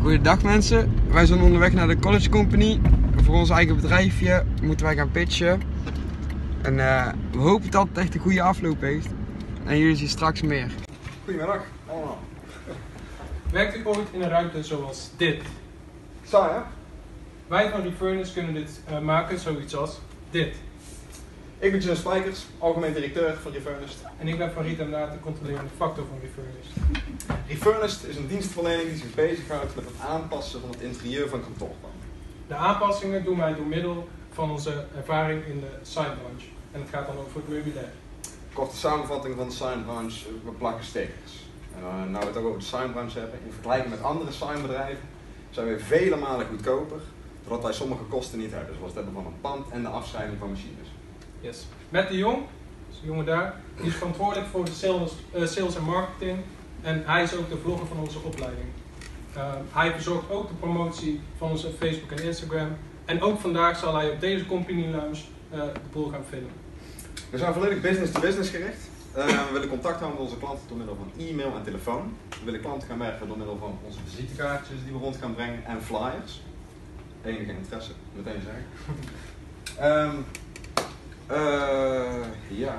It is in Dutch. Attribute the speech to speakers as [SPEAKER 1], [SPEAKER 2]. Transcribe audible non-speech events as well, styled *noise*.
[SPEAKER 1] Goedendag mensen, wij zijn onderweg naar de College Company. Voor ons eigen bedrijfje moeten wij gaan pitchen. En eh, we hopen dat het echt een goede afloop heeft. En jullie zien straks meer.
[SPEAKER 2] Goedemiddag allemaal. *laughs*
[SPEAKER 3] Werkt u ooit in een ruimte zoals dit?
[SPEAKER 2] Saai hè?
[SPEAKER 3] Wij van Refurnish kunnen dit eh, maken, zoiets als dit.
[SPEAKER 2] Ik ben Jen Spijkers, algemeen directeur van Refurnished.
[SPEAKER 3] En ik ben Farid Amnaat, de controlerende factor van Refurnish.
[SPEAKER 2] Refurnished is een dienstverlening die zich bezighoudt met het aanpassen van het interieur van kantoorpanden.
[SPEAKER 3] De aanpassingen doen wij door middel van onze ervaring in de signbranche. En het gaat dan over het meubilair.
[SPEAKER 2] Korte samenvatting van de signbranche, we plakken stickers. En uh, nou we het ook over de signbranche hebben, in vergelijking met andere signbedrijven zijn we vele malen goedkoper, doordat wij sommige kosten niet hebben, zoals het hebben van een pand en de afschrijving van machines.
[SPEAKER 3] Yes. Met de Jong, de jongen daar, die is verantwoordelijk voor de sales, eh, sales en marketing. En hij is ook de vlogger van onze opleiding. Uh, hij verzorgt ook de promotie van onze Facebook en Instagram. En ook vandaag zal hij op deze company lounge uh, de boel gaan filmen.
[SPEAKER 2] We zijn volledig business to business gericht. Uh, we willen contact houden met onze klanten door middel van e-mail en telefoon. We willen klanten gaan werven door middel van onze visitekaartjes die we rond gaan brengen en flyers. Enige interesse, meteen zeggen. um, *laughs* Uh, ja.